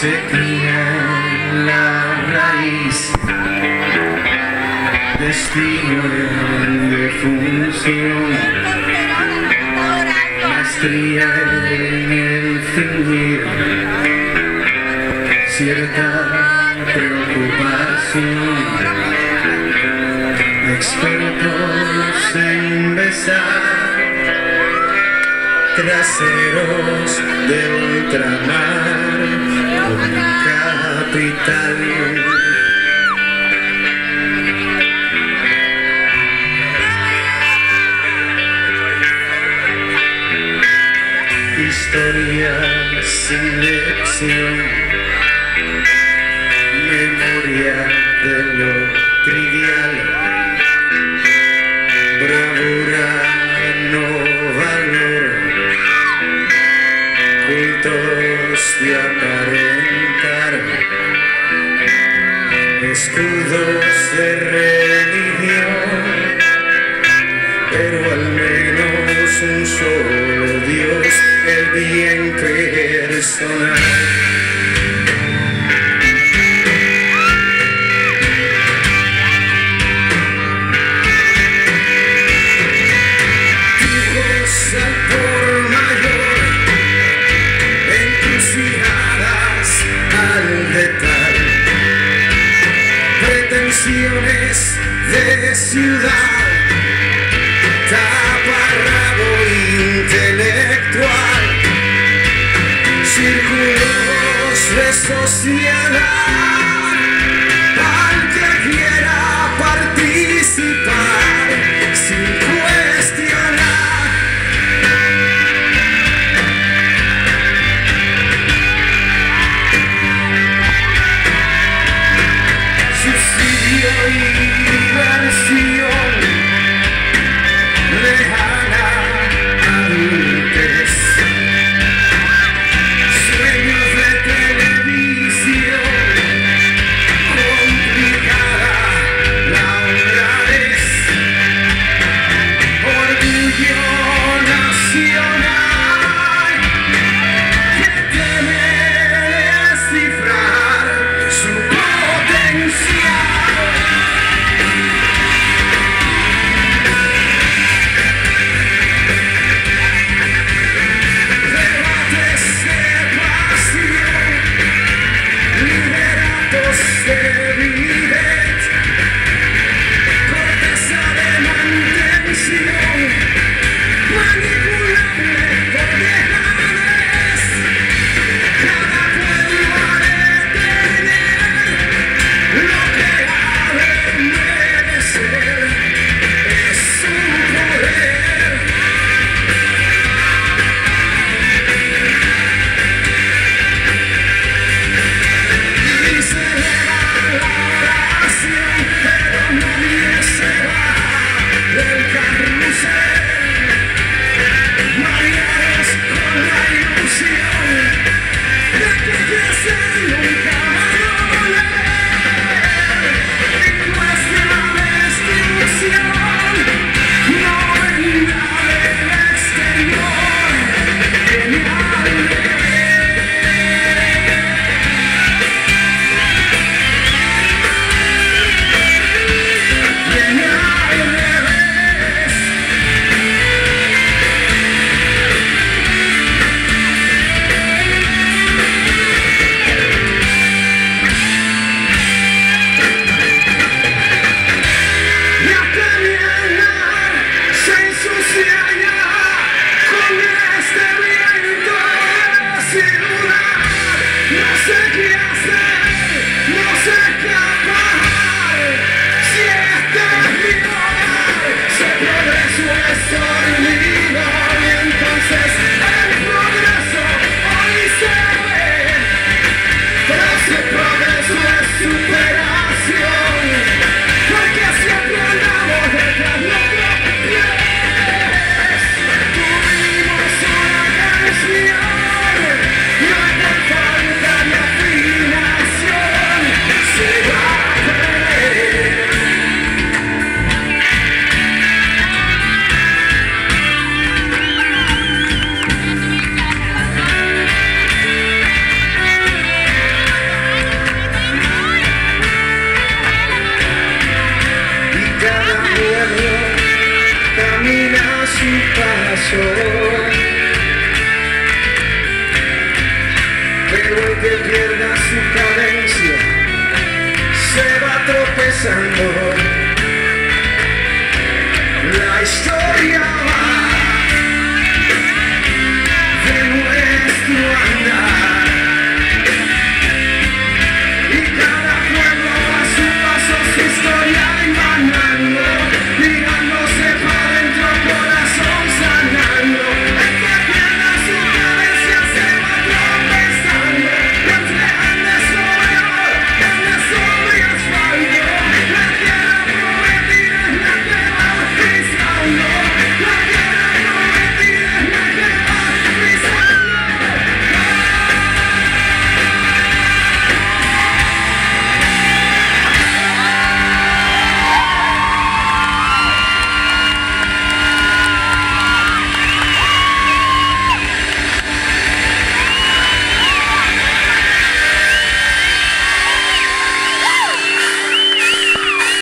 sequía en la raíz, destino en defunción, maestría en el fingir, cierta preocupación, expertos en besar traseros de ultramar un capital. Historia sin lección, memoria de lo trivial, bravura de aparentar, escudos de religión, pero al menos un solo Dios, el bien personal. De ciudad, taparrabo intelectual, círculos de sociedad, misery. Corazón. Pero el que pierda su cadencia se va tropezando. La historia